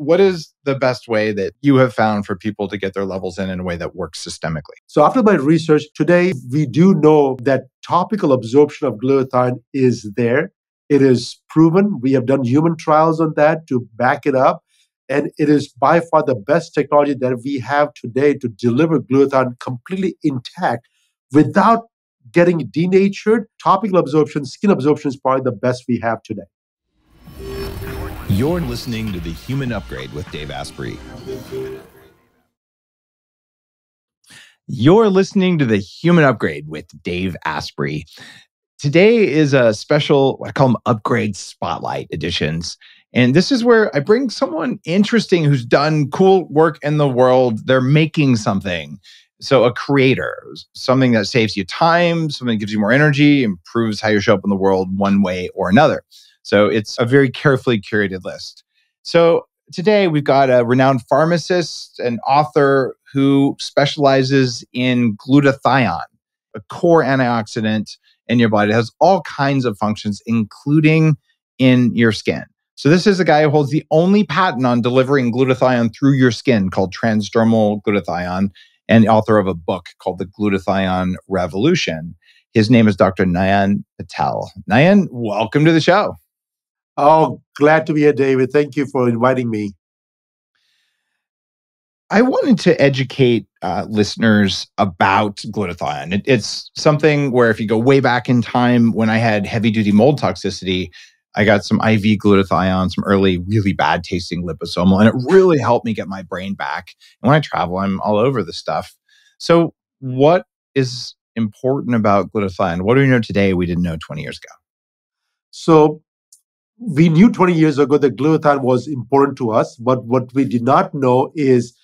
what is the best way that you have found for people to get their levels in in a way that works systemically? So, after my research today, we do know that topical absorption of glutathione is there. It is proven. We have done human trials on that to back it up. And it is by far the best technology that we have today to deliver glutathione completely intact without getting denatured. Topical absorption, skin absorption is probably the best we have today. You're listening to The Human Upgrade with Dave Asprey. You're listening to The Human Upgrade with Dave Asprey. Today is a special, I call them Upgrade Spotlight editions. And this is where I bring someone interesting who's done cool work in the world. They're making something. So, a creator, something that saves you time, something that gives you more energy, improves how you show up in the world one way or another. So it's a very carefully curated list. So today we've got a renowned pharmacist and author who specializes in glutathione, a core antioxidant in your body. It has all kinds of functions, including in your skin. So this is a guy who holds the only patent on delivering glutathione through your skin called transdermal glutathione and author of a book called The Glutathione Revolution. His name is Dr. Nayan Patel. Nayan, welcome to the show. Oh, glad to be here, David. Thank you for inviting me. I wanted to educate uh, listeners about glutathione. It, it's something where if you go way back in time when I had heavy duty mold toxicity, I got some IV glutathione, some early really bad tasting liposomal, and it really helped me get my brain back. And when I travel, I'm all over the stuff. So, what is important about glutathione? What do we know today we didn't know 20 years ago? So, we knew 20 years ago that glutathione was important to us, but what we did not know is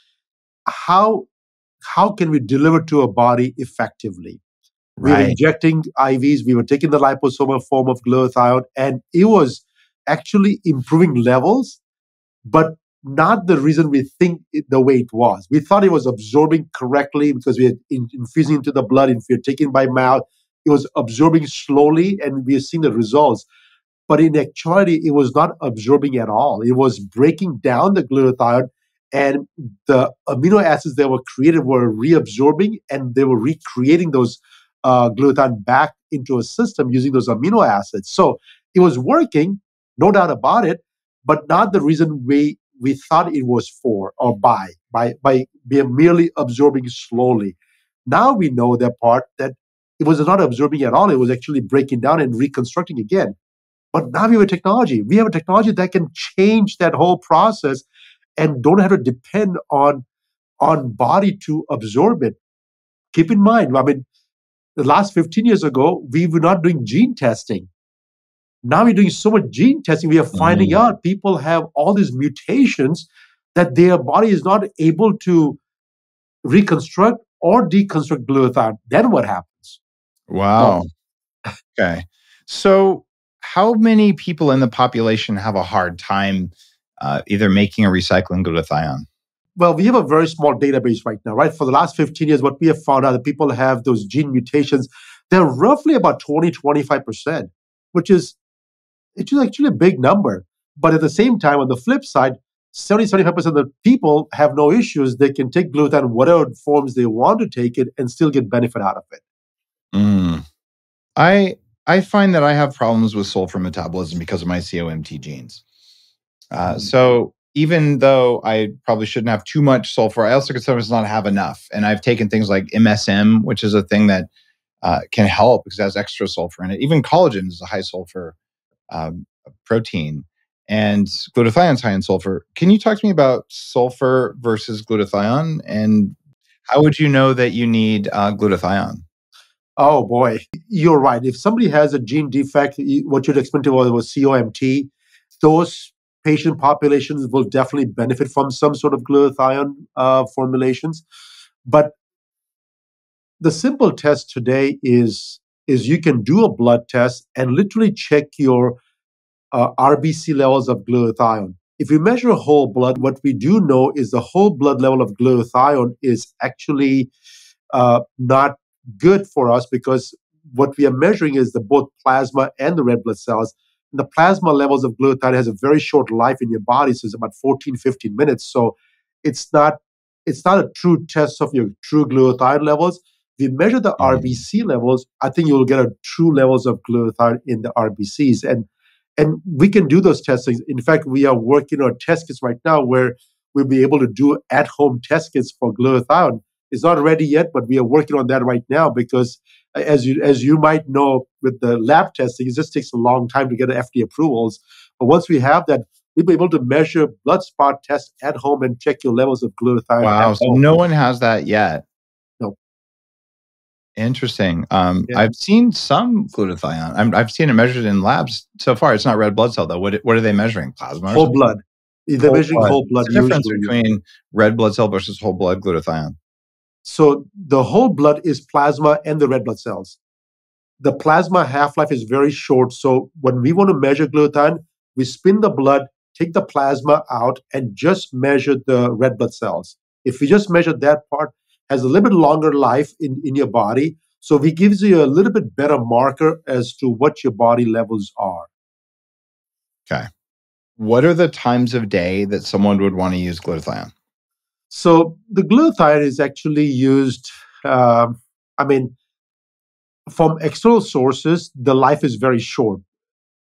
how how can we deliver to a body effectively. Right. We were injecting IVs, we were taking the liposomal form of glutathione, and it was actually improving levels, but not the reason we think it, the way it was. We thought it was absorbing correctly because we had in, infusing into the blood. If you're taking by mouth, it was absorbing slowly, and we are seeing the results. But in actuality, it was not absorbing at all. It was breaking down the glutathione, and the amino acids that were created were reabsorbing, and they were recreating those uh, glutathione back into a system using those amino acids. So it was working, no doubt about it, but not the reason we we thought it was for or by by by merely absorbing slowly. Now we know that part that it was not absorbing at all. It was actually breaking down and reconstructing again. But now we have a technology. We have a technology that can change that whole process and don't have to depend on on body to absorb it. Keep in mind, I mean, the last 15 years ago, we were not doing gene testing. Now we're doing so much gene testing, we are finding mm. out people have all these mutations that their body is not able to reconstruct or deconstruct glutathione. Then what happens? Wow. Oh. okay. So how many people in the population have a hard time uh, either making or recycling glutathione? Well, we have a very small database right now, right? For the last 15 years, what we have found out that people have those gene mutations, they're roughly about 20, 25%, which is it's actually a big number. But at the same time, on the flip side, 70, 75% of the people have no issues. They can take glutathione whatever forms they want to take it and still get benefit out of it. Mm. I I find that I have problems with sulfur metabolism because of my COMT genes. Uh, mm. so even though I probably shouldn't have too much sulfur, I also could sometimes not have enough. And I've taken things like MSM, which is a thing that uh, can help because it has extra sulfur in it. Even collagen is a high sulfur um, protein, and glutathione is high in sulfur. Can you talk to me about sulfur versus glutathione, and how would you know that you need uh, glutathione? Oh boy, you're right. If somebody has a gene defect, what you'd expect to was COMT, those patient populations will definitely benefit from some sort of glutathione uh, formulations. But the simple test today is is you can do a blood test and literally check your uh, RBC levels of glutathione. If you measure whole blood, what we do know is the whole blood level of glutathione is actually uh, not good for us because what we are measuring is the both plasma and the red blood cells. the plasma levels of glutathione has a very short life in your body, so it's about 14, 15 minutes. So it's not it's not a true test of your true glutathione levels. If you measure the mm. RBC levels, I think you'll get a true levels of glutathione in the RBCs. And and we can do those testings. In fact, we are working on test kits right now where we'll be able to do at-home test kits for glutathione. It's not ready yet, but we are working on that right now because as you as you might know with the lab testing, it just takes a long time to get FDA approvals. But once we have that, we'll be able to measure blood spot tests at home and check your levels of glutathione. Wow. So no one has that yet. No. Interesting. Um, yeah. I've seen some glutathione. i have seen it measured in labs so far. It's not red blood cell though. What, what are they measuring? Plasma? Whole blood. They're whole measuring blood. whole blood. The difference between red blood cell versus whole blood glutathione? So the whole blood is plasma and the red blood cells. The plasma half life is very short. So when we want to measure glutathione, we spin the blood take the plasma out and just measure the red blood cells. If we just measure that part, has a little bit longer life in, in your body. So it gives you a little bit better marker as to what your body levels are. Okay. What are the times of day that someone would want to use glutathione? So the glutathione is actually used, uh, I mean, from external sources, the life is very short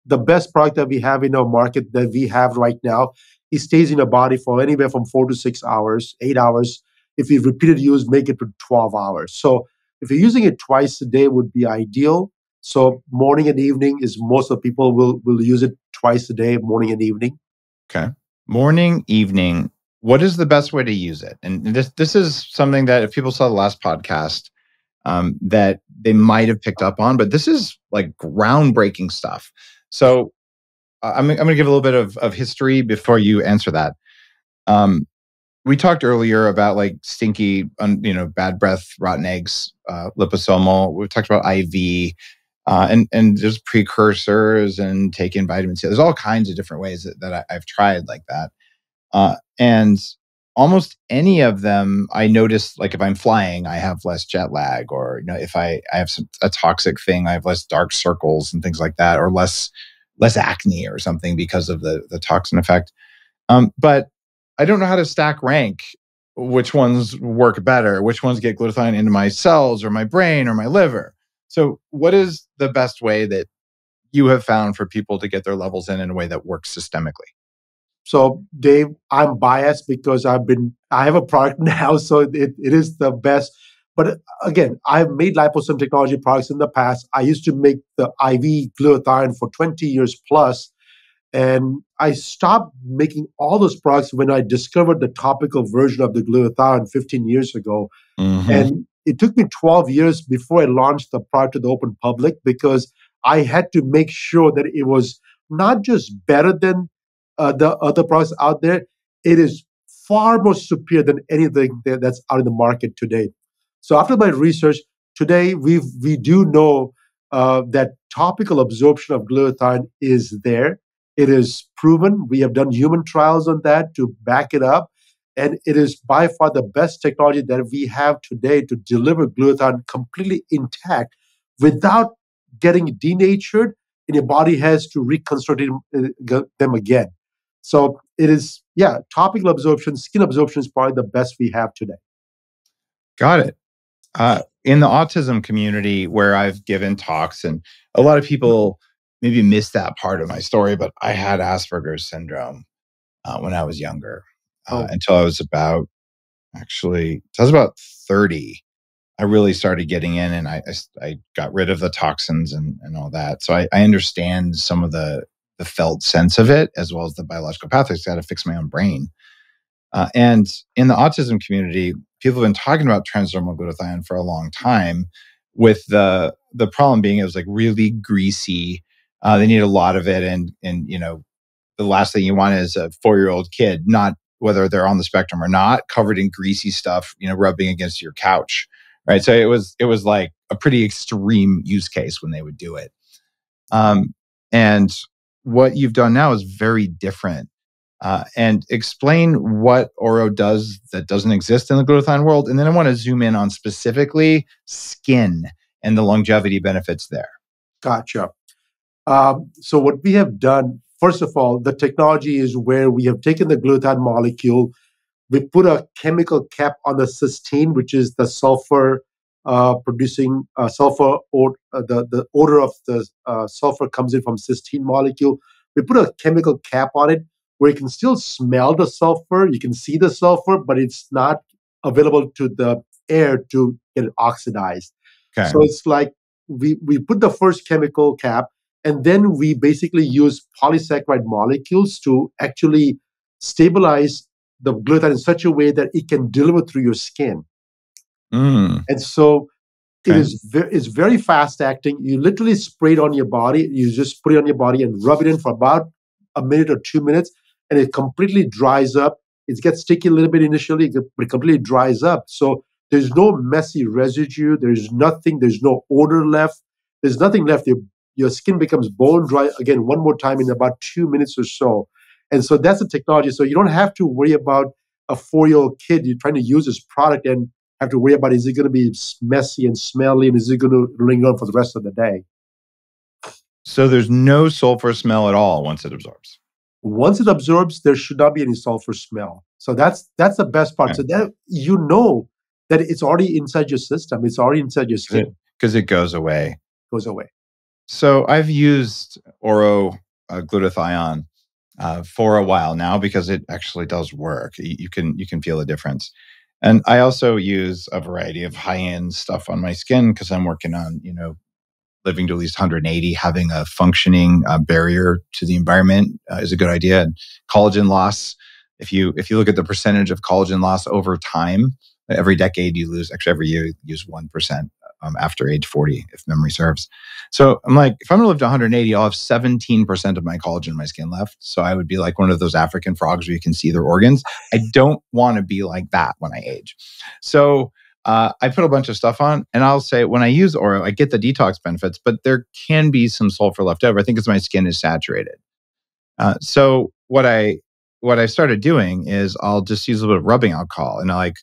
the best product that we have in our market that we have right now, it stays in the body for anywhere from four to six hours, eight hours. If you repeated use, make it to 12 hours. So if you're using it twice a day would be ideal. So morning and evening is most of the people will will use it twice a day, morning and evening. Okay. Morning, evening. What is the best way to use it? And this this is something that if people saw the last podcast, um, that they might have picked up on, but this is like groundbreaking stuff. So I'm, I'm going to give a little bit of, of history before you answer that. Um, we talked earlier about like stinky, un, you know, bad breath, rotten eggs, uh, liposomal. We talked about IV, uh, and and there's precursors and taking vitamin C. There's all kinds of different ways that, that I, have tried like that, uh, and almost any of them I notice like if I'm flying, I have less jet lag, or you know, if I I have some, a toxic thing, I have less dark circles and things like that, or less less acne or something because of the the toxin effect. Um, but I don't know how to stack rank which ones work better, which ones get glutathione into my cells or my brain or my liver. So, what is the best way that you have found for people to get their levels in in a way that works systemically? So, Dave, I'm biased because I've been, I have a product now, so it, it is the best. But again, I've made liposome technology products in the past. I used to make the IV glutathione for 20 years plus, and I stopped making all those products when I discovered the topical version of the glutathione 15 years ago. Mm-hmm. And it took me 12 years before I launched the product to the open public because I had to make sure that it was not just better than uh, the other products out there, it is far more superior than anything that's out in the market today. So after my research, today we we do know uh, that topical absorption of glutathione is there. It is proven. We have done human trials on that to back it up. And it is by far the best technology that we have today to deliver glutathione completely intact without getting denatured, and your body has to reconstruct uh, them again. So it is, yeah, topical absorption, skin absorption is probably the best we have today. Got it. Uh, in the autism community where I've given talks, and a lot of people maybe miss that part of my story, but I had Asperger's syndrome uh, when I was younger uh, oh. until I was about actually, I was about 30. I really started getting in and I, I, I got rid of the toxins and, and all that. So I, I understand some of the the felt sense of it as well as the biological pathways. Got to fix my own brain. Uh, and in the autism community, people have been talking about transdermal glutathione for a long time. With the the problem being, it was like really greasy. Uh, they need a lot of it, and and you know, the last thing you want is a four year old kid, not whether they're on the spectrum or not, covered in greasy stuff, you know, rubbing against your couch, right? So it was it was like a pretty extreme use case when they would do it. Um, and what you've done now is very different. Uh, and explain what Auro does that doesn't exist in the glutathione world. And then I want to zoom in on specifically skin and the longevity benefits there. Gotcha. Um, so what we have done, first of all, the technology is where we have taken the glutathione molecule, we put a chemical cap on the cysteine, which is the sulfur uh, producing uh, sulfur, or uh, the the odor of the uh, sulfur comes in from cysteine molecule. We put a chemical cap on it where you can still smell the sulfur, you can see the sulfur, but it's not available to the air to get it oxidized. Okay. So it's like we we put the first chemical cap, and then we basically use polysaccharide molecules to actually stabilize the glutathione in such a way that it can deliver through your skin. Mm, And so it Okay. is ve- it's very fast acting. You literally spray it on your body. You just put it on your body and rub it in for about a minute or two minutes, and it completely dries up. It gets sticky a little bit initially, but it completely dries up. So there's no messy residue. There's nothing. There's no odor left. There's nothing left. Your your skin becomes bone dry again one more time in about two minutes or so. And so that's the technology. So you don't have to worry about a four year old kid. You're trying to use this product and have to worry about is it going to be messy and smelly and is it going to linger on for the rest of the day? so there's no sulfur smell at all once it absorbs. Once it absorbs, there should not be any sulfur smell. So that's that's the best part. Okay. So that you know that it's already inside your system. It's already inside your skin. It Because it goes away. goes away. So I've used Auro uh, glutathione uh, for a while now because it actually does work. You, you can you can feel the difference. And I also use a variety of high end stuff on my skin because I'm working on you know living to at least 180, having a functioning uh, barrier to the environment uh, is a good idea. And collagen loss, if you if you look at the percentage of collagen loss over time, every decade you lose. Actually, every year you lose one percent um, after age 40, if memory serves. So I'm like, if I'm gonna live to 180, I'll have 17% of my collagen in my skin left. So I would be like one of those African frogs where you can see their organs. I don't want to be like that when I age. So uh, I put a bunch of stuff on, and I'll say when I use Auro, I get the detox benefits, but there can be some sulfur left over. I think because my skin is saturated. Uh, so what I what I started doing is I'll just use a little bit of rubbing alcohol, and I like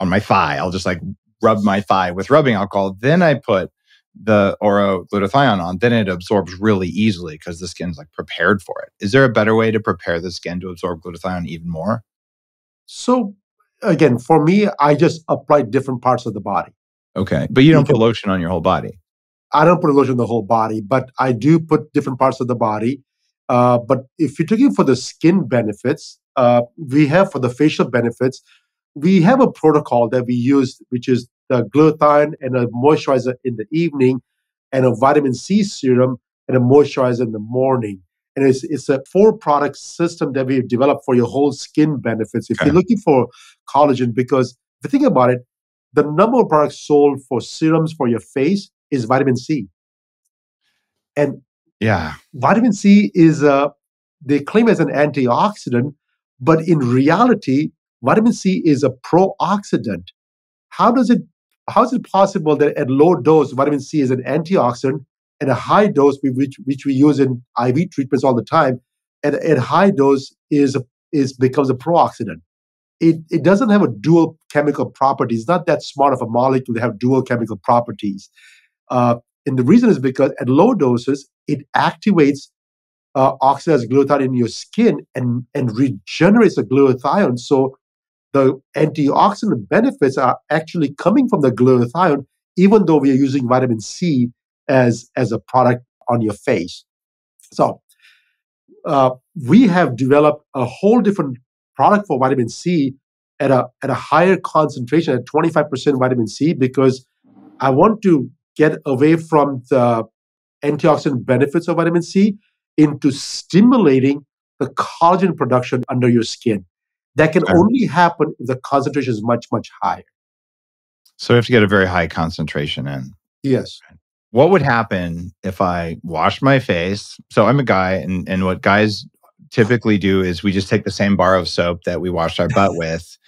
on my thigh, I'll just like rub my thigh with rubbing alcohol. Then I put the Auro glutathione on. Then it absorbs really easily because the skin's like prepared for it. Is there a better way to prepare the skin to absorb glutathione even more? So again, for me, I just apply different parts of the body. Okay, but you don't put lotion on your whole body. I don't put a lotion on the whole body, but I do put different parts of the body. Uh, but if you're looking for the skin benefits, uh, we have for the facial benefits, we have a protocol that we use, which is the glutathione and a moisturizer in the evening, and a vitamin C serum and a moisturizer in the morning. And it's it's a four product system that we've developed for your whole skin benefits. If Okay. you're looking for collagen, because if you think about it, the number of products sold for serums for your face is vitamin C. And Yeah. vitamin C is a they claim as an antioxidant, but in reality, vitamin C is a pro-oxidant. How does it how is it possible that at low dose vitamin C is an antioxidant and a high dose which which we use in IV treatments all the time, at, at high dose is is becomes a pro-oxidant. It, it doesn't have a dual chemical property. It's not that smart of a molecule to have dual chemical properties. Uh, and the reason is because at low doses, it activates uh, oxidized glutathione in your skin and, and regenerates the glutathione. So the antioxidant benefits are actually coming from the glutathione, even though we are using vitamin C as, as a product on your face. So uh, we have developed a whole different product for vitamin C at a, at a higher concentration, at 25% vitamin C, because I want to get away from the antioxidant benefits of vitamin C into stimulating the collagen production under your skin. That can only happen if the concentration is much, much higher. So we have to get a very high concentration in. Yes. What would happen if I wash my face? So I'm a guy, and, and what guys typically do is we just take the same bar of soap that we washed our butt with.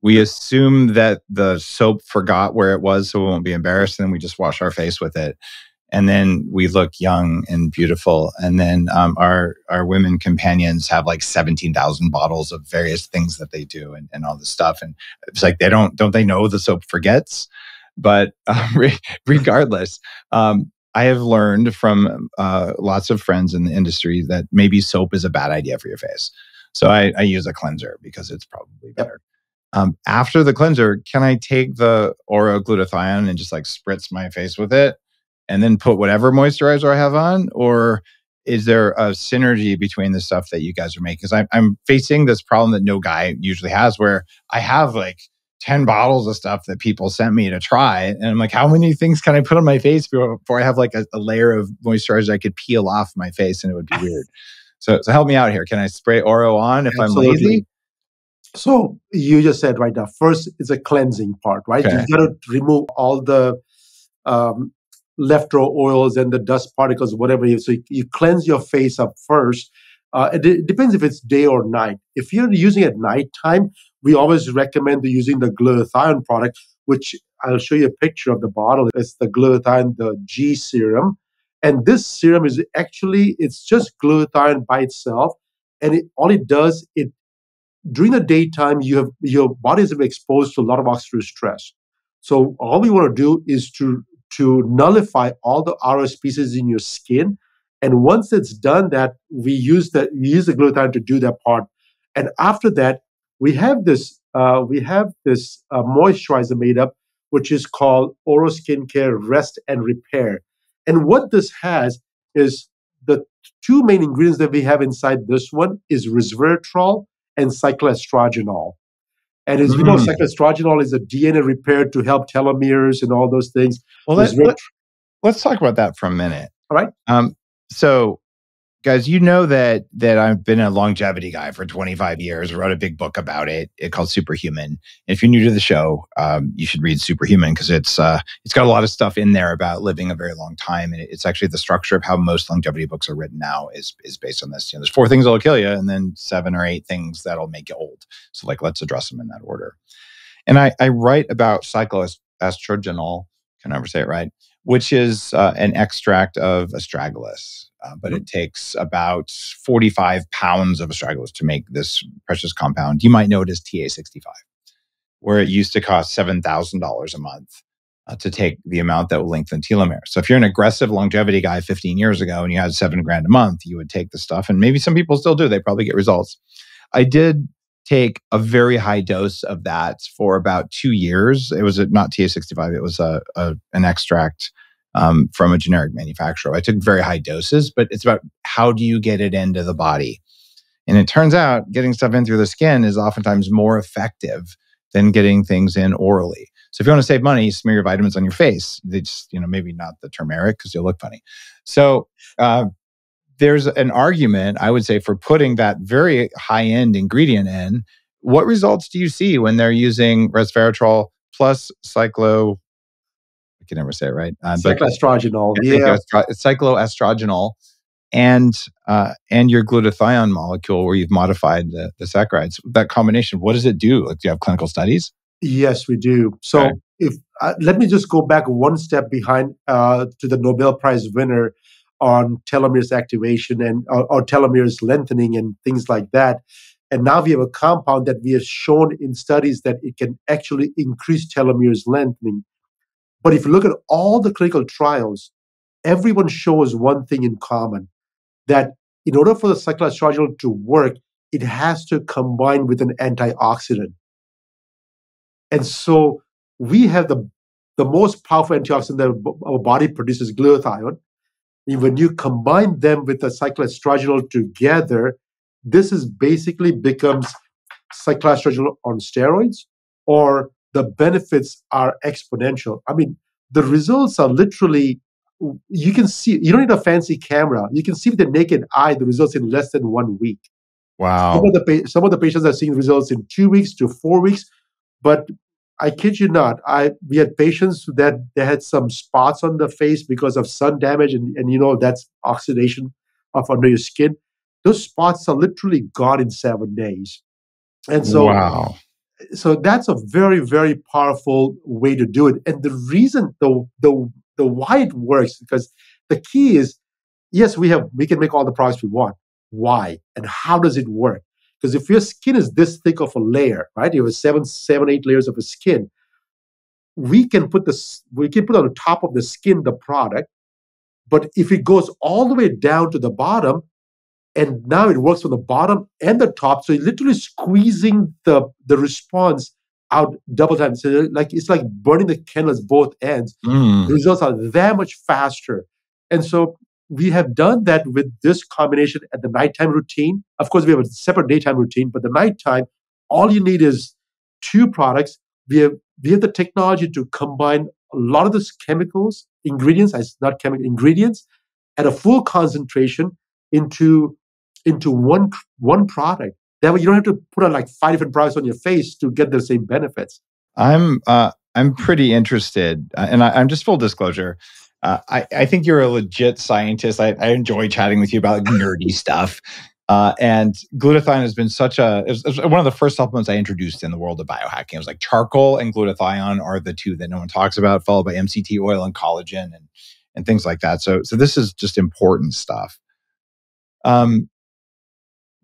We assume that the soap forgot where it was, so we won't be embarrassed, and we just wash our face with it. And then we look young and beautiful. And then um, our our women companions have like seventeen thousand bottles of various things that they do and, and all this stuff. And it's like they don't don't they know the soap forgets? But um, re- regardless, um, I have learned from uh, lots of friends in the industry that maybe soap is a bad idea for your face. So I, I use a cleanser because it's probably better. Um, after the cleanser, can I take the Auro glutathione and just like spritz my face with it and then put whatever moisturizer I have on? Or is there a synergy between the stuff that you guys are making? Because I'm, I'm facing this problem that no guy usually has where I have like 10 bottles of stuff that people sent me to try. And I'm like, how many things can I put on my face before, before I have like a, a, layer of moisturizer I could peel off my face and it would be weird? so, so help me out here. Can I spray Auro on if Absolutely. I'm lazy? So you just said right now, first is a cleansing part, right? Okay. You got to remove all the um, leftover oils and the dust particles, whatever you. So you, you cleanse your face up first. Uh, it, it, depends if it's day or night. If you're using it at nighttime, we always recommend using the glutathione product, which I'll show you a picture of the bottle. It's the glutathione, the G serum. And this serum is actually, it's just glutathione by itself. And it, all it does, it during the daytime, you have your body is exposed to a lot of oxidative stress. So all we want to do is to to nullify all the RO species in your skin. And once it's done that, we use the we use the glutathione to do that part. And after that, we have this uh, we have this uh, moisturizer made up, which is called Auro Skincare Rest and Repair. And what this has is the two main ingredients that we have inside this one is resveratrol and cycloastragenol. And as mm. you know, is a DNA repair to help telomeres and all those things. Well, let, let, us talk about that for a minute. All right. Um, so guys, you know that that I've been a longevity guy for 25 years. Wrote a big book about it, it called Superhuman. If you're new to the show, um, you should read Superhuman because it's uh, it's got a lot of stuff in there about living a very long time, and it's actually the structure of how most longevity books are written now is is based on this. You know, there's four things that'll kill you, and then seven or eight things that'll make you old. So, like, let's address them in that order. And I, I write about cycloastragenol. Can I ever say it right? Which is uh, an extract of astragalus uh, but mm-hmm. it takes about 45 pounds of astragalus to make this precious compound. You might know it as TA65, where it used to cost $7,000 a month uh, to take the amount that will lengthen telomeres. So if you're an aggressive longevity guy 15 years ago and you had seven grand a month, you would take the stuff. And maybe some people still do. They probably get results. I did take a very high dose of that for about two years. It was a, not TA65, it was a, a an extract um, from a generic manufacturer. I took very high doses, but it's about how do you get it into the body? And it turns out getting stuff in through the skin is oftentimes more effective than getting things in orally. So if you want to save money, smear your vitamins on your face. They just, you know, maybe not the turmeric because you'll look funny. So uh, there's an argument, I would say, for putting that very high end ingredient in. What results do you see when they're using resveratrol plus cyclo I can never say it right. Uh, cycloastragenol. Yeah. cycloastragenol and uh, and your glutathione molecule where you've modified the, the saccharides. That combination, what does it do? Like, do you have clinical studies? Yes, we do. So okay. if uh, let me just go back one step behind uh, to the Nobel Prize winner on telomeres activation and or, or telomeres lengthening and things like that. And now we have a compound that we have shown in studies that it can actually increase telomeres lengthening. But if you look at all the clinical trials, everyone shows one thing in common that in order for the cycloastragenol to work, it has to combine with an antioxidant. And so we have the, the most powerful antioxidant that our body produces, glutathione. And when you combine them with the cycloastragenol together, this is basically becomes cycloastragenol on steroids or the benefits are exponential. I mean, the results are literally you can see you don't need a fancy camera. You can see with the naked eye the results in less than one week. Wow. Some of the, some of the patients are seeing results in two weeks to four weeks but i kid you not i we had patients that they had some spots on the face because of sun damage and, and you know that's oxidation of under your skin. Those spots are literally gone in seven days. And so wow so that's a very very powerful way to do it. And the reason the the the why it works because the key is yes we have we can make all the products we want. Why? And how does it work? Because if your skin is this thick of a layer right you have seven seven eight layers of a skin we can put this we can put on the top of the skin the product But if it goes all the way down to the bottom, and now it works from the bottom and the top, so you're literally squeezing the the response out double time. So like it's like burning the candles both ends. Mm. The results are that much faster. And so we have done that with this combination at the nighttime routine. Of course, we have a separate daytime routine, but the nighttime, all you need is two products. We have we have the technology to combine a lot of those chemicals, ingredients, as not chemical ingredients, at a full concentration into into one one product. That way you don't have to put on like five different products on your face to get the same benefits. I'm uh, I'm pretty interested, uh, and I, am just full disclosure. Uh, I, I think you're a legit scientist. I, I enjoy chatting with you about nerdy stuff. Uh, and glutathione has been such a it was, it was one of the first supplements I introduced in the world of biohacking. It was like charcoal and glutathione are the two that no one talks about, followed by MCT oil and collagen and and things like that. So so this is just important stuff. Um,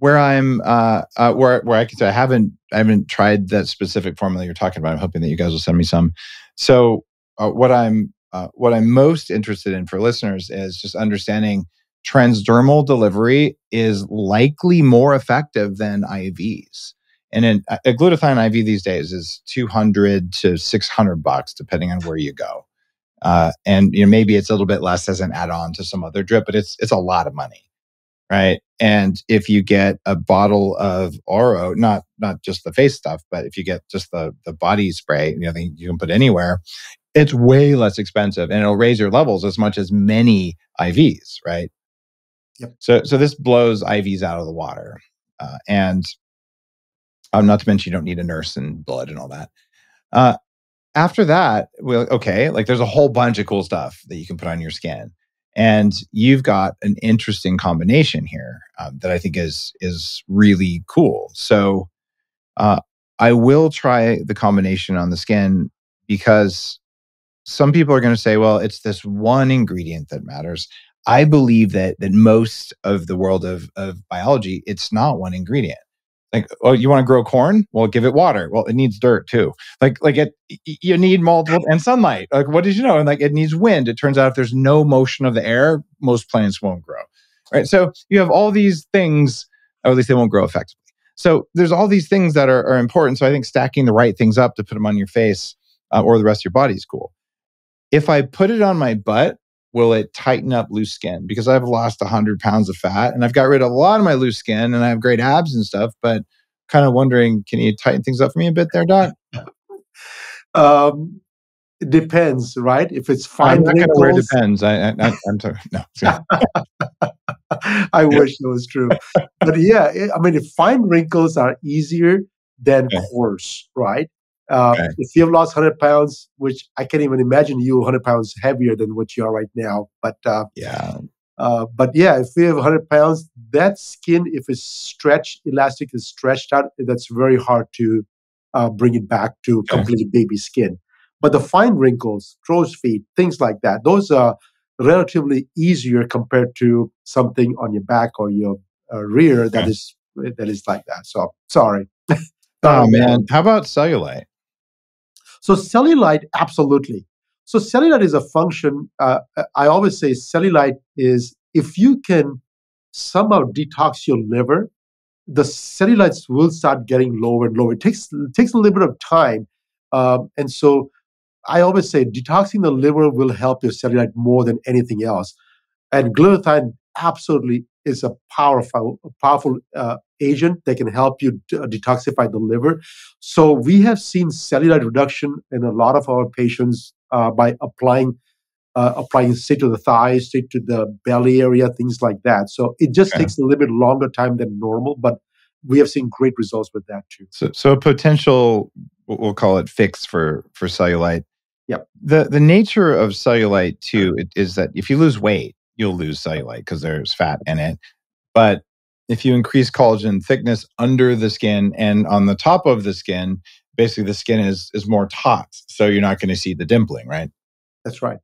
where I'm uh, uh, where where I can say I haven't I haven't tried that specific formula you're talking about. I'm hoping that you guys will send me some. So uh, what I'm uh, what I'm most interested in for listeners is just understanding transdermal delivery is likely more effective than IVs. And in, a glutathione IV these days is 200 to 600 bucks, depending on where you go. Uh, and you know maybe it's a little bit less as an add-on to some other drip, but it's it's a lot of money right? And if you get a bottle of Auro, not not just the face stuff, but if you get just the the body spray, you know, you can put anywhere, it's way less expensive, and it'll raise your levels as much as many IVs, right? Yep. So so this blows IVs out of the water, uh, and um, not to mention you don't need a nurse and blood and all that. Uh, after that, well, okay, like there's a whole bunch of cool stuff that you can put on your skin. And you've got an interesting combination here um, that I think is is really cool. So uh, I will try the combination on the skin because some people are going to say, well, it's this one ingredient that matters. I believe that that most of the world of, of biology, it's not one ingredient like oh you want to grow corn? Well give it water. Well it needs dirt too. Like like it you need multiple and sunlight. Like what did you know? And like it needs wind. It turns out if there's no motion of the air most plants won't grow. Right? So you have all these things or at least they won't grow effectively. So there's all these things that are, are important so i think stacking the right things up to put them on your face uh, or the rest of your body is cool. If i put it on my butt will it tighten up loose skin? Because I've lost 100 pounds of fat and I've got rid of a lot of my loose skin and I have great abs and stuff, but kind of wondering, can you tighten things up for me a bit there, Doc? um, it depends, right? If it's fine I'm not wrinkles, where it depends. I, I, am sorry. No. I wish it was true, but yeah, it, I mean, if fine wrinkles are easier than coarse, right? Uh, okay. If you've lost 100 pounds, which I can't even imagine you 100 pounds heavier than what you are right now, but uh, yeah. Uh, but yeah, if you have 100 pounds, that skin, if it's stretched, elastic is stretched out, that's very hard to uh, bring it back to okay. completely baby skin. But the fine wrinkles, crow's feet, things like that, those are relatively easier compared to something on your back or your uh, rear that okay. is that is like that. So sorry. oh man, how about cellulite? So cellulite, absolutely. So cellulite is a function. Uh, I always say cellulite is if you can somehow detox your liver, the cellulites will start getting lower and lower. It takes it takes a little bit of time, um, and so I always say detoxing the liver will help your cellulite more than anything else. And glutathione absolutely is a powerful, powerful uh, agent that can help you de- detoxify the liver. So we have seen cellulite reduction in a lot of our patients uh, by applying uh, applying straight to the thighs, straight to the belly area, things like that. So it just takes a little bit longer time than normal, but we have seen great results with that too. So, so a potential, we'll call it fix for for cellulite. Yep. The the nature of cellulite too is that if you lose weight, you'll lose cellulite because there's fat in it. But if you increase collagen thickness under the skin and on the top of the skin, basically the skin is is more taut, so you're not going to see the dimpling, right? That's right.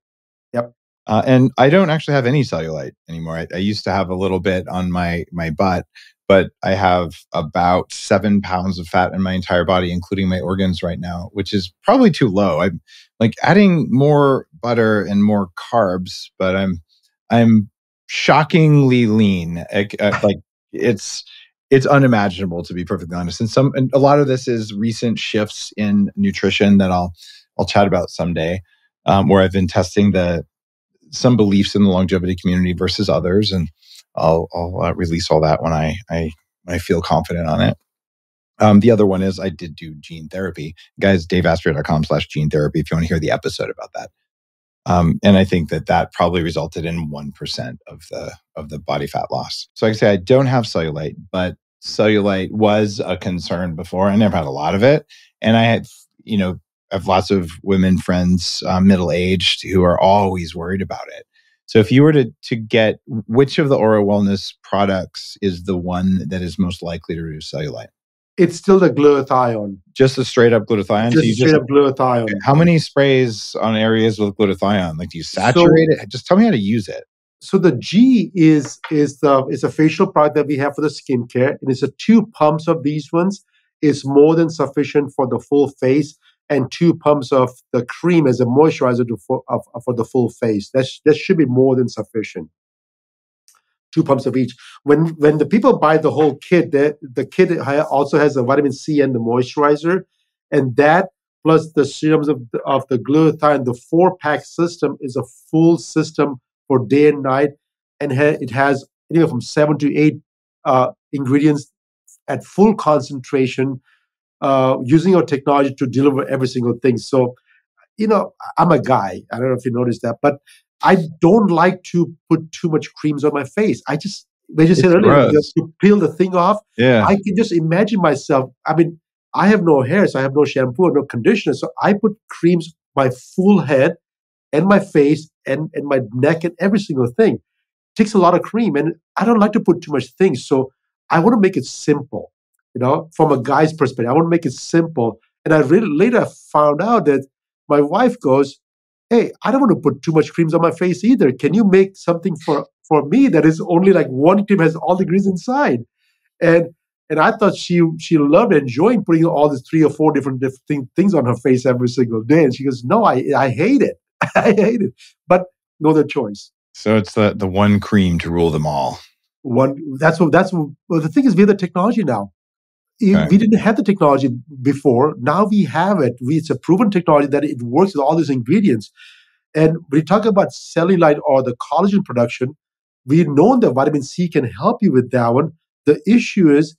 Yep. Uh, and I don't actually have any cellulite anymore. I, I, used to have a little bit on my my butt, but I have about seven pounds of fat in my entire body, including my organs right now, which is probably too low. I'm like adding more butter and more carbs, but I'm I'm shockingly lean. Like, uh, like it's it's unimaginable to be perfectly honest. And some and a lot of this is recent shifts in nutrition that I'll I'll chat about someday, um, where I've been testing the some beliefs in the longevity community versus others, and I'll I'll uh, release all that when I I I feel confident on it. Um, the other one is I did do gene therapy. Guys, daveasprey.com slash gene therapy if you want to hear the episode about that. Um, and I think that that probably resulted in 1% of the, of the body fat loss. So I can say I don't have cellulite, but cellulite was a concern before. I never had a lot of it. And I had, you know, I have lots of women friends, uh, middle aged, who are always worried about it. So if you were to to get which of the Auro Wellness products is the one that is most likely to reduce cellulite? It's still the glutathione. Just a straight up glutathione. Just so straight just, up glutathione. How many sprays on areas with glutathione? Like do you saturate so, it? Just tell me how to use it. So the G is is the is a facial product that we have for the skincare, and it's a two pumps of these ones is more than sufficient for the full face and two pumps of the cream as a moisturizer to, for, of, for the full face. That, that should be more than sufficient. Two pumps of each. When when the people buy the whole kit, the, the kit also has a vitamin C and the moisturizer, and that plus the serums of the, of the glutathione, the four pack system is a full system for day and night, and ha- it has anywhere from seven to eight uh, ingredients at full concentration uh, using our technology to deliver every single thing. So, you know, I'm a guy. I don't know if you noticed that, but I don't like to put too much creams on my face. I just, they just said earlier, just to peel the thing off. Yeah. I can just imagine myself. I mean, I have no hair, so I have no shampoo, no conditioner. So I put creams my full head and my face and, and my neck and every single thing. It takes a lot of cream. And I don't like to put too much things. So I want to make it simple you know, from a guy's perspective. I want to make it simple. And I really later found out that my wife goes, Hey, I don't want to put too much creams on my face either. Can you make something for, for me that is only like one cream has all the grease inside? And and I thought she she loved enjoying putting all these three or four different, different things on her face every single day. And she goes, No, I I hate it. I hate it. But no other choice. So it's the the one cream to rule them all. One that's what that's what well, the thing is we have the technology now. Okay. We didn't have the technology before. Now we have it. We, it's a proven technology that it works with all these ingredients. And when you talk about cellulite or the collagen production, we've known that vitamin C can help you with that one. The issue is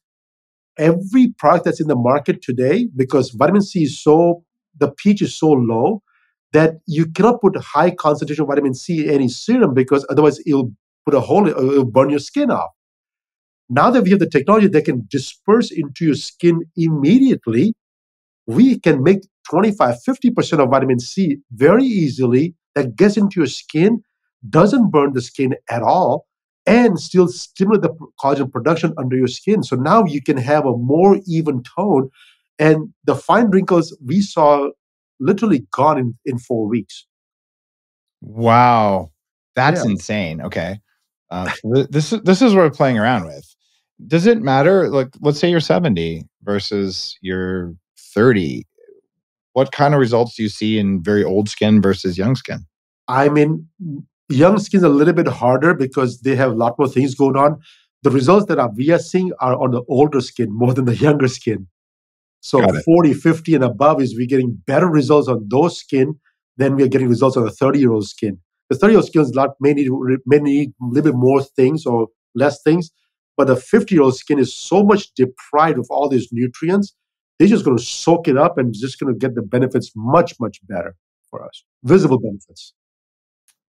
every product that's in the market today, because vitamin C is so, the pH is so low that you cannot put a high concentration of vitamin C in any serum because otherwise it'll put a hole, it'll burn your skin off. Now that we have the technology that can disperse into your skin immediately, we can make 25, 50% of vitamin C very easily that gets into your skin, doesn't burn the skin at all, and still stimulate the collagen production under your skin. So now you can have a more even tone. And the fine wrinkles we saw literally gone in, in four weeks. Wow. That's yeah. insane. Okay. Uh, this, this is what we're playing around with does it matter? Like let's say you're 70 versus you're 30 what kind of results do you see in very old skin versus young skin? I mean young skin's a little bit harder because they have a lot more things going on. The results that are, we are seeing are on the older skin more than the younger skin. So 40 50 and above is we're getting better results on those skin than we are getting results on the 30 year old skin. The 30 year old skin is a lot may need, may need a little bit more things or less things but the 50 year old skin is so much deprived of all these nutrients, they're just going to soak it up and just going to get the benefits much, much better for us. Visible benefits.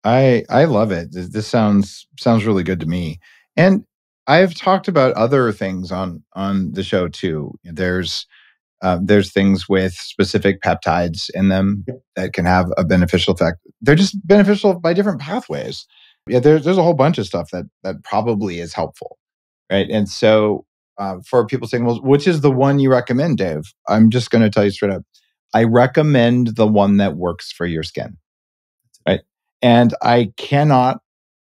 I I love it. This sounds sounds really good to me. And I've talked about other things on on the show too. There's uh, there's things with specific peptides in them that can have a beneficial effect. They're just beneficial by different pathways. Yeah, there's there's a whole bunch of stuff that that probably is helpful right? And so uh, for people saying, well, which is the one you recommend, Dave? I'm just going to tell you straight up. I recommend the one that works for your skin, right? And I cannot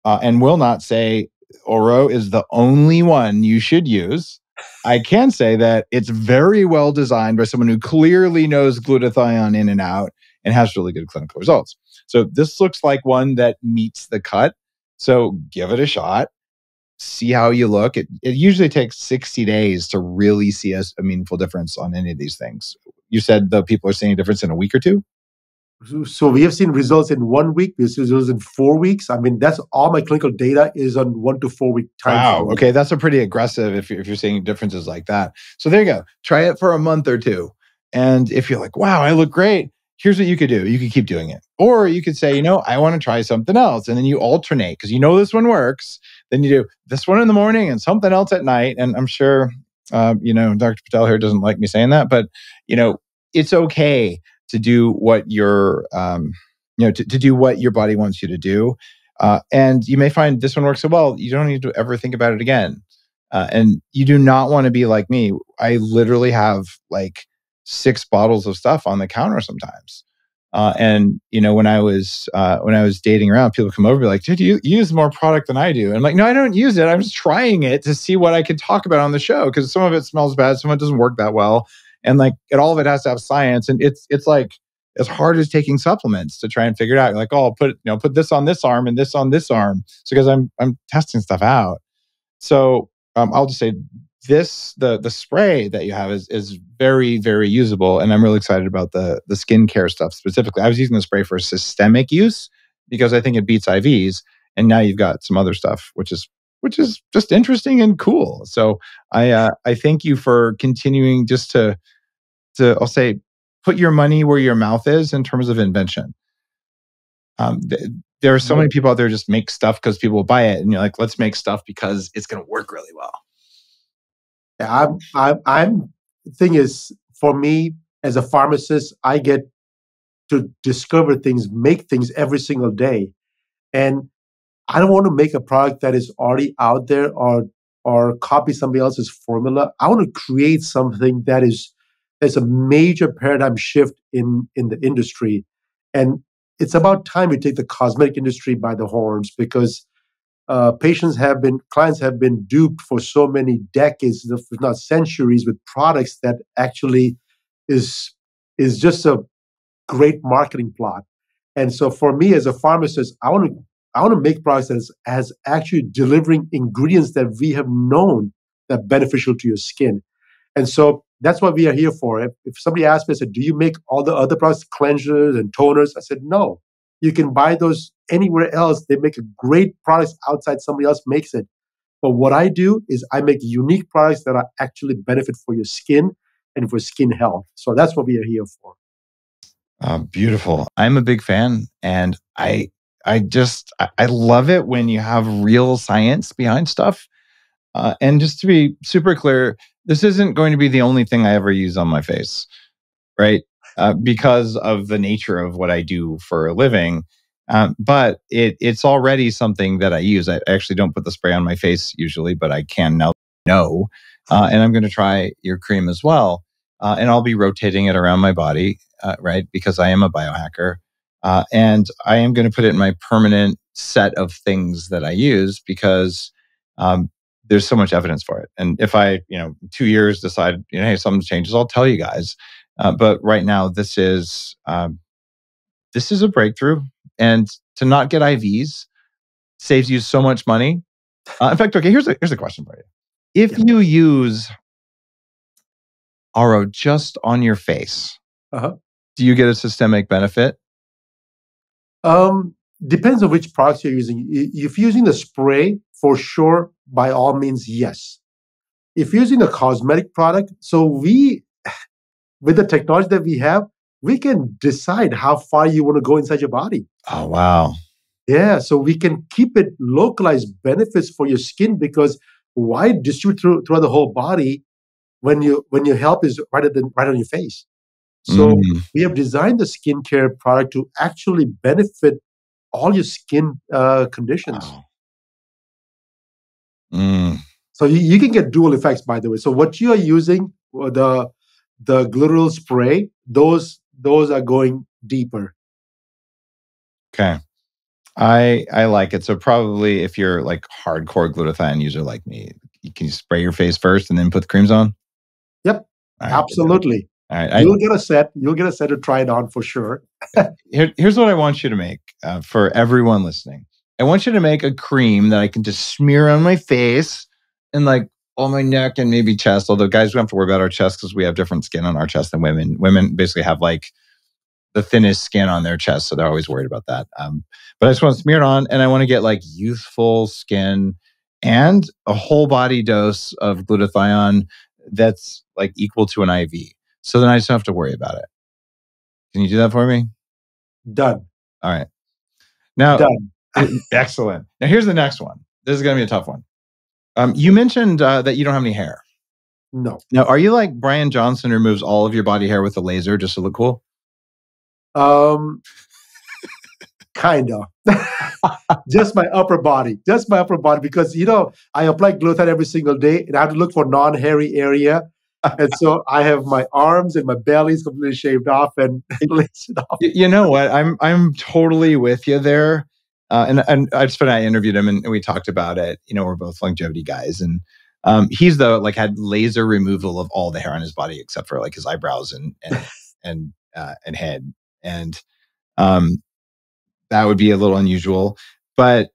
uh, and will not say Auro is the only one you should use. I can say that it's very well designed by someone who clearly knows glutathione in and out and has really good clinical results. So this looks like one that meets the cut So give it a shot. See how you look. It, it usually takes 60 days to really see a, a meaningful difference on any of these things. You said the people are seeing a difference in a week or two? So we have seen results in one week. We see results in four weeks. I mean, that's all my clinical data is on one to four week time. Wow. Frame. Okay, that's a pretty aggressive if you're, if you're seeing differences like that. So there you go. Try it for a month or two, and if you're like, "Wow, I look great," here's what you could do. You could keep doing it, or you could say, "You know, I want to try something else," and then you alternate because you know this one works. Then you do this one in the morning and something else at night. And I'm sure, uh, you know, Dr. Patel here doesn't like me saying that, but you know, it's okay to do what your um, you know to, to do what your body wants you to do uh, and you may find this one works so well you don't need to ever think about it again uh, and you do not want to be like me i literally have like six bottles of stuff on the counter sometimes uh, and you know when i was uh, when i was dating around people come over and be like dude you, use more product than i do. And i'm like no i don't use it. I'm just trying it to see what i can talk about on the show because some of it smells bad some of it doesn't work that well. And like it, all of it has to have science and it's it's like as hard as taking supplements to try and figure it out. You're like oh I'll put you know put this on this arm and this on this arm. So because i'm i'm testing stuff out. So um, i'll just say this the the spray that you have is is very very usable and i'm really excited about the the skincare stuff specifically i was using the spray for systemic use because i think it beats ivs and now you've got some other stuff which is which is just interesting and cool. So I uh, I thank you for continuing just to to I'll say put your money where your mouth is in terms of invention. Um, th- there are so many people out there just make stuff because people buy it, and you're like, let's make stuff because it's going to work really well. I'm. I'm. I'm. The thing is, for me as a pharmacist, I get to discover things, make things every single day, and I don't want to make a product that is already out there or or copy somebody else's formula. I want to create something that is there's a major paradigm shift in in the industry, and it's about time we take the cosmetic industry by the horns because uh, patients have been clients have been duped for so many decades, if not centuries, with products that actually is is just a great marketing plot. And so, for me as a pharmacist, I want to I want to make products is, as actually delivering ingredients that we have known that beneficial to your skin. And so that's what we are here for. If, if somebody asked me, I said, Do you make all the other products, cleansers and toners? I said, No. You can buy those anywhere else. They make a great products outside somebody else makes it. But what I do is I make unique products that are actually benefit for your skin and for skin health. So that's what we are here for. Uh, beautiful. I'm a big fan, and I I just I love it when you have real science behind stuff. Uh, and just to be super clear, this isn't going to be the only thing I ever use on my face, right? Uh, because of the nature of what I do for a living. Um, but it it's already something that I use. I actually don't put the spray on my face usually, but I can now know. Uh, and I'm going to try your cream as well. Uh, and I'll be rotating it around my body, uh, right? Because I am a biohacker. Uh, and I am going to put it in my permanent set of things that I use because um, there's so much evidence for it. And if I, you know, two years decide, you know, hey, something changes, I'll tell you guys. Uh, but right now, this is um, this is a breakthrough, and to not get IVs saves you so much money. Uh, in fact, okay, here's a here's a question for you: If yeah. you use Auro just on your face, uh-huh. do you get a systemic benefit? Um, depends on which products you're using. If you're using the spray, for sure, by all means, yes. If you're using a cosmetic product, so we, with the technology that we have, we can decide how far you want to go inside your body. Oh, wow. Yeah, so we can keep it localized benefits for your skin because why distribute through, throughout the whole body when you when your help is right at the right on your face? So mm. we have designed the skincare product to actually benefit all your skin uh, conditions. Wow. Mm. So you, you, can get dual effects, by the way. So what you are using, uh, the the gluteal spray, those those are going deeper. Okay. I I like it. So probably if you're like hardcore glutathione user like me, you can you spray your face first and then put the creams on. Yep, right, absolutely. All right, you'll I, get a set. You'll get a set to try it on for sure. here, here's what I want you to make uh, for everyone listening. I want you to make a cream that I can just smear on my face and like on my neck and maybe chest. Although guys, we don't have to worry about our chest because we have different skin on our chest than women. Women basically have like the thinnest skin on their chest, so they're always worried about that. Um, but I just want to smear it on, and I want to get like youthful skin and a whole body dose of glutathione that's like equal to an IV. So then I just don't have to worry about it. Can you do that for me? Done. All right. Now, Done. excellent. Now, here's the next one. This is going to be a tough one. Um, you mentioned uh, that you don't have any hair. No. Now, are you like Brian Johnson, who removes all of your body hair with a laser just to look cool? Um, kind of. just my upper body, just my upper body, because you know I apply glutathione every single day, and I have to look for non-hairy area, and so I have my arms and my belly is completely shaved off and lace it off. You know what? I'm I'm totally with you there. Uh, and and I just I interviewed him and we talked about it. You know, we're both longevity guys, and um, he's the like had laser removal of all the hair on his body except for like his eyebrows and and and uh, and head, and um, that would be a little unusual. But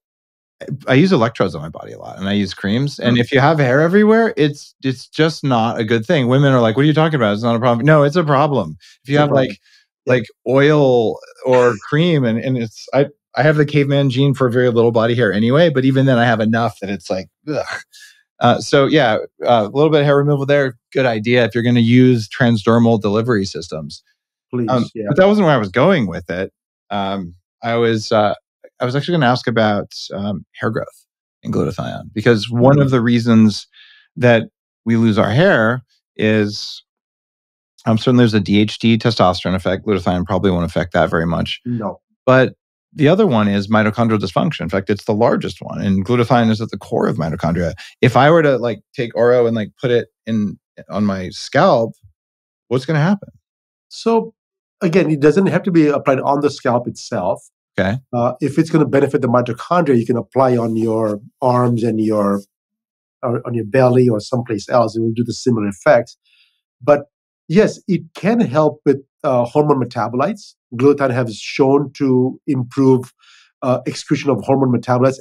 I use electrodes on my body a lot, and I use creams. And if you have hair everywhere, it's it's just not a good thing. Women are like, "What are you talking about? It's not a problem." No, it's a problem. If you It's have like like oil or cream, and and it's I I have the caveman gene for very little body hair anyway, but even then I have enough that it's like, ugh. Uh, so yeah, uh, a little bit of hair removal there, good idea if you're going to use transdermal delivery systems. Please, Um, yeah. But that wasn't where I was going with it. Um, I was uh, I was actually going to ask about um, hair growth and glutathione because one of the reasons that we lose our hair is um, certainly there's a DHT testosterone effect. Glutathione probably won't affect that very much. No. But the other one is mitochondrial dysfunction. In fact, it's the largest one, and glutathione is at the core of mitochondria. If I were to like take Auro and like put it in on my scalp, what's going to happen? So again, it doesn't have to be applied on the scalp itself. Okay. Uh, if it's going to benefit the mitochondria, you can apply on your arms and your or on your belly or someplace else. It will do the similar effects. But yes, it can help with uh, hormone metabolites. Glutathione has shown to improve uh, excretion of hormone metabolites,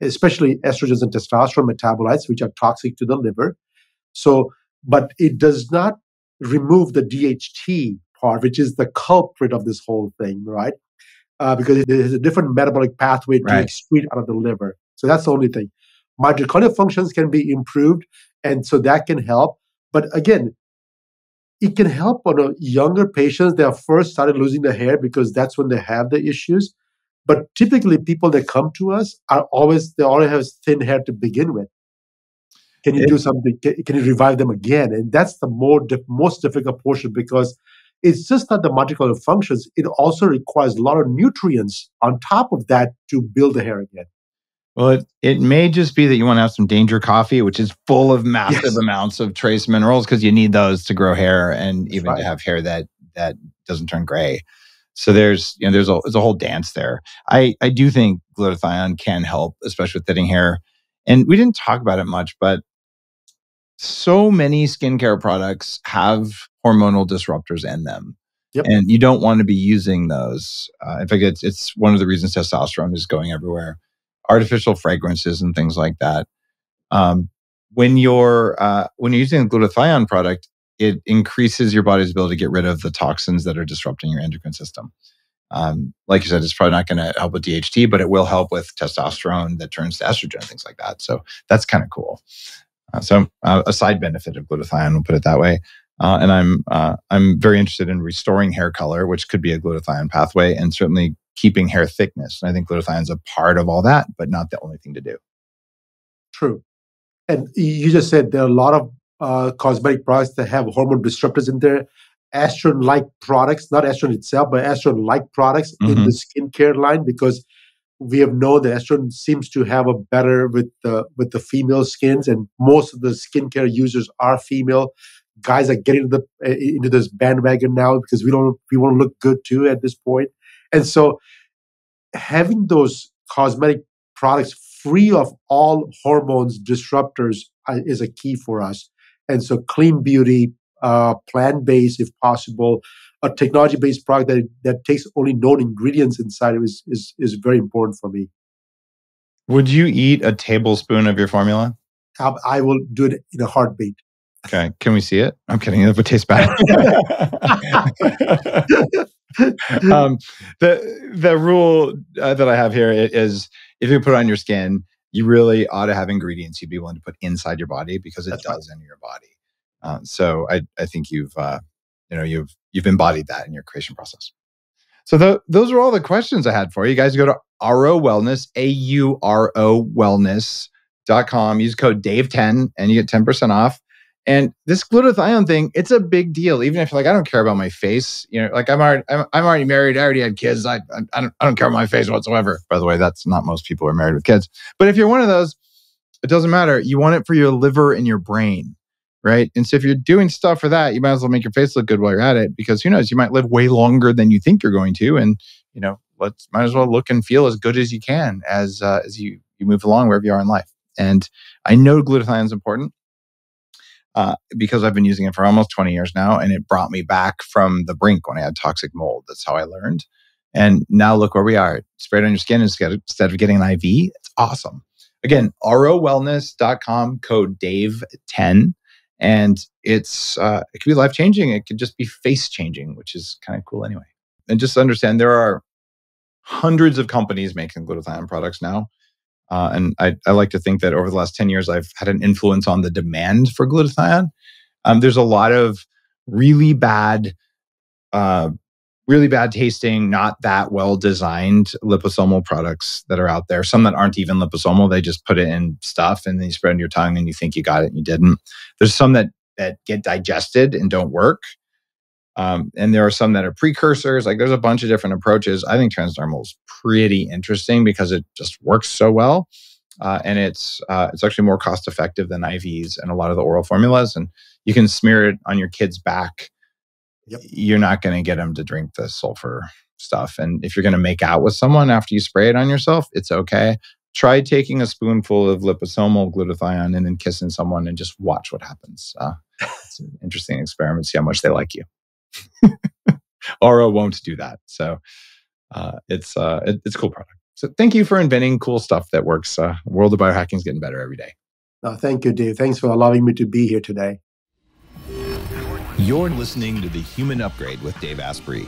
especially estrogens and testosterone metabolites, which are toxic to the liver. So, but it does not remove the DHT part, which is the culprit of this whole thing, right? Uh, because it is a different metabolic pathway to Right. excrete out of the liver. So that's the only thing. Mitochondrial functions can be improved, and so that can help. But again, it can help on a uh, younger patients that first started losing the hair because that's when they have the issues. But typically, people that come to us are always they already have thin hair to begin with. Can you do something? Can, can you revive them again? And that's the more dif- most difficult portion because it's just not the mitochondrial functions. It also requires a lot of nutrients on top of that to build the hair again. Well, it, it may just be that you want to have some danger coffee, which is full of massive Yes. amounts of trace minerals because you need those to grow hair and even right. to have hair that that doesn't turn gray. So there's you know there's a there's a whole dance there. I I do think glutathione can help, especially with thinning hair. And we didn't talk about it much, but so many skincare products have hormonal disruptors in them. Yep. And you don't want to be using those. Uh, in fact, it's, it's one of the reasons testosterone is going everywhere. Artificial fragrances and things like that. Um, when you're uh, when you're using a glutathione product, it increases your body's ability to get rid of the toxins that are disrupting your endocrine system. Um, like you said, it's probably not going to help with DHT, but it will help with testosterone that turns to estrogen and things like that. So that's kind of cool. Uh, so uh, a side benefit of glutathione, we'll put it that way. Uh, and I'm uh, I'm very interested in restoring hair color, which could be a glutathione pathway, and certainly keeping hair thickness. And I think glutathione is a part of all that, but not the only thing to do. True. And you just said there are a lot of uh, cosmetic products that have hormone disruptors in there. Estrogen like products, not estrogen itself, but estrogen like products in Mhm. the skincare line because we have known that estrogen seems to have a better with the with the female skins, and most of the skincare users are female. Guys are getting into the uh, into this bandwagon now because we don't we want to look good too at this point, and so having those cosmetic products free of all hormones disruptors uh, is a key for us. And so, clean beauty, uh, plant based if possible, a technology based product that, that takes only known ingredients inside of is, is, is very important for me. Would you eat a tablespoon of your formula? I, I will do it in a heartbeat. Okay. Can we see it? I'm kidding. It would taste bad. um, the the rule uh, that I have here is if you put it on your skin, you really ought to have ingredients you'd be willing to put inside your body because it That's does right. enter your body. Uh, so I I think you've uh, you know you've you've embodied that in your creation process. So the, those are all the questions I had for you. you guys go to Auro Wellness, A U R O Wellness.com. Use code Dave10 and you get 10% off. And this glutathione thing, it's a big deal. Even if like I don't care about my face, you know, like I'm already I'm, I'm already married. I already had kids. I, I I don't I don't care about my face whatsoever. By the way, that's not most people who are married with kids. But if you're one of those, it doesn't matter. You want it for your liver and your brain, right? And so if you're doing stuff for that, you might as well make your face look good while you're at it, because who knows, you might live way longer than you think you're going to, and you know, let's might as well look and feel as good as you can as uh, as you you move along wherever you are in life. And I know glutathione is important uh, because I've been using it for almost 20 years now, and it brought me back from the brink when I had toxic mold. That's how I learned. And now look where we are. Spray it on your skin instead of getting an IV. It's awesome. Again, aurowellness.com, code DAVE10. And it's uh, it could be life changing. It could just be face changing, which is kind of cool anyway. And just understand there are hundreds of companies making glutathione products now. Uh, and I, I, like to think that over the last 10 years, I've had an influence on the demand for glutathione. Um, there's a lot of really bad, uh, really bad tasting, not that well designed liposomal products that are out there. Some that aren't even liposomal, they just put it in stuff and then you spread it on your tongue and you think you got it and you didn't. There's some that that get digested and don't work. Um, and there are some that are precursors. Like there's a bunch of different approaches. I think transdermal is pretty interesting because it just works so well. Uh, and it's uh, it's actually more cost effective than IVs and a lot of the oral formulas. And you can smear it on your kid's back. Yep. You're not going to get them to drink the sulfur stuff. And if you're going to make out with someone after you spray it on yourself, it's okay. Try taking a spoonful of liposomal glutathione and then kissing someone and just watch what happens. Uh, it's an interesting experiment. See how much they like you. Auro won't do that. So uh, it's uh, it, it's a cool product. So thank you for inventing cool stuff that works. Uh, world of biohacking is getting better every day. Oh, thank you, Dave. Thanks for allowing me to be here today. You're listening to the Human Upgrade with Dave Asprey.